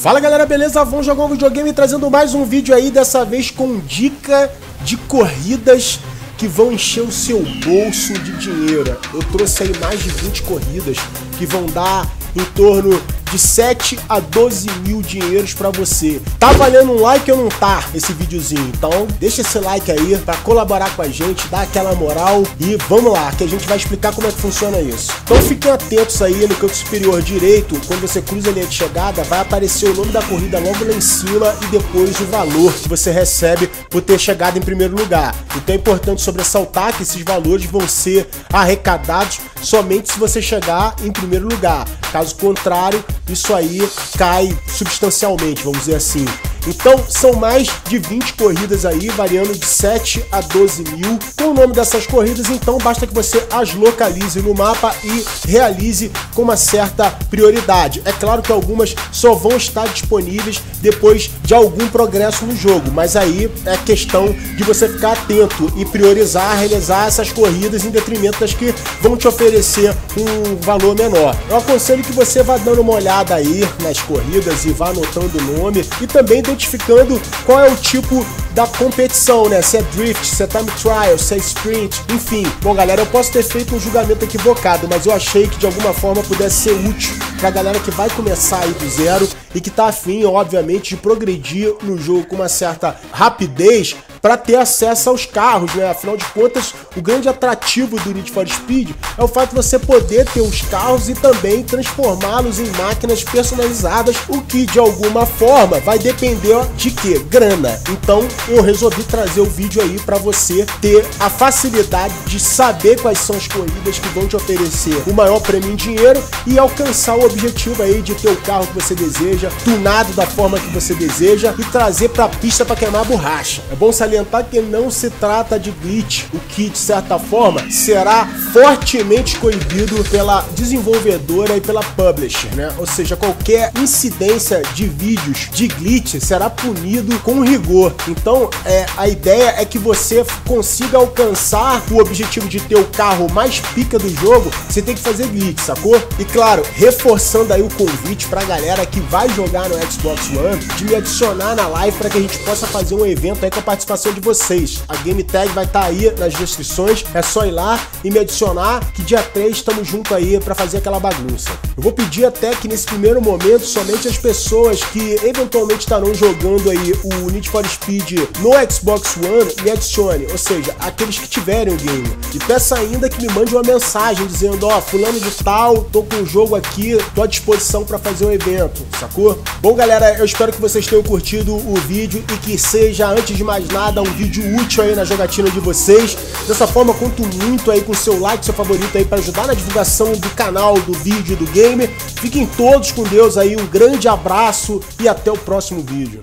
Fala galera, beleza? Vamos jogar um videogame trazendo mais um vídeo aí, dessa vez com dica de corridas que vão encher o seu bolso de dinheiro. Eu trouxe aí mais de 20 corridas que vão dar em torno de 7 a 12 mil dinheiros para você. Tá valendo um like ou não tá esse videozinho? Então deixa esse like aí para colaborar com a gente, dar aquela moral e vamos lá, que a gente vai explicar como é que funciona isso. Então fiquem atentos aí no canto superior direito, quando você cruza a linha de chegada, vai aparecer o nome da corrida logo lá em cima e depois o valor que você recebe por ter chegado em primeiro lugar. Então é importante sobressaltar que esses valores vão ser arrecadados somente se você chegar em primeiro lugar. Caso contrário, isso aí cai substancialmente, vamos dizer assim. Então são mais de 20 corridas aí, variando de 7 a 12 mil. Com o nome dessas corridas, então basta que você as localize no mapa e realize com uma certa prioridade. É claro que algumas só vão estar disponíveis depois de algum progresso no jogo, mas aí é questão de você ficar atento e priorizar, realizar essas corridas em detrimento das que vão te oferecer um valor menor. Eu aconselho que você vá dando uma olhada aí nas corridas e vá anotando o nome e também identificando qual é o tipo da competição, né? Se é drift, se é time trial, se é sprint, enfim. Bom, galera, eu posso ter feito um julgamento equivocado, mas eu achei que de alguma forma pudesse ser útil pra galera que vai começar aí do zero e que tá afim, obviamente, de progredir no jogo com uma certa rapidez para ter acesso aos carros, né? Afinal de contas, o grande atrativo do Need for Speed é o fato de você poder ter os carros e também transformá-los em máquinas personalizadas, o que de alguma forma vai depender de que? Grana. Então, eu resolvi trazer o vídeo aí para você ter a facilidade de saber quais são as corridas que vão te oferecer o maior prêmio em dinheiro e alcançar o objetivo aí de ter o carro que você deseja, tunado da forma que você deseja e trazer para a pista para queimar borracha. É bom salientar que não se trata de glitch, o que de certa forma será fortemente coibido pela desenvolvedora e pela publisher, né? Ou seja, qualquer incidência de vídeos de glitch será punido com rigor. Então, é, a ideia é que você consiga alcançar o objetivo de ter o carro mais pica do jogo, você tem que fazer glitch, sacou? E claro, reforçando aí o convite pra galera que vai jogar no Xbox One, de me adicionar na live para que a gente possa fazer um evento aí com a participação de vocês. A Game Tag vai estar tá aí nas descrições, é só ir lá e me adicionar que dia 3 estamos junto aí para fazer aquela bagunça. Eu vou pedir até que nesse primeiro momento somente as pessoas que eventualmente estarão jogando aí o Need for Speed no Xbox One me adicione, ou seja, aqueles que tiverem o game. E peça ainda que me mande uma mensagem dizendo, ó, oh, fulano de tal, tô com o jogo aqui, tô à disposição para fazer o um evento, sacou? Bom, galera, eu espero que vocês tenham curtido o vídeo e que seja, antes de mais nada, um vídeo útil aí na jogatina de vocês. Dessa forma, conto muito aí com seu like, seu favorito aí para ajudar na divulgação do canal, do vídeo, do game. Fiquem todos com Deus aí, um grande abraço e até o próximo vídeo.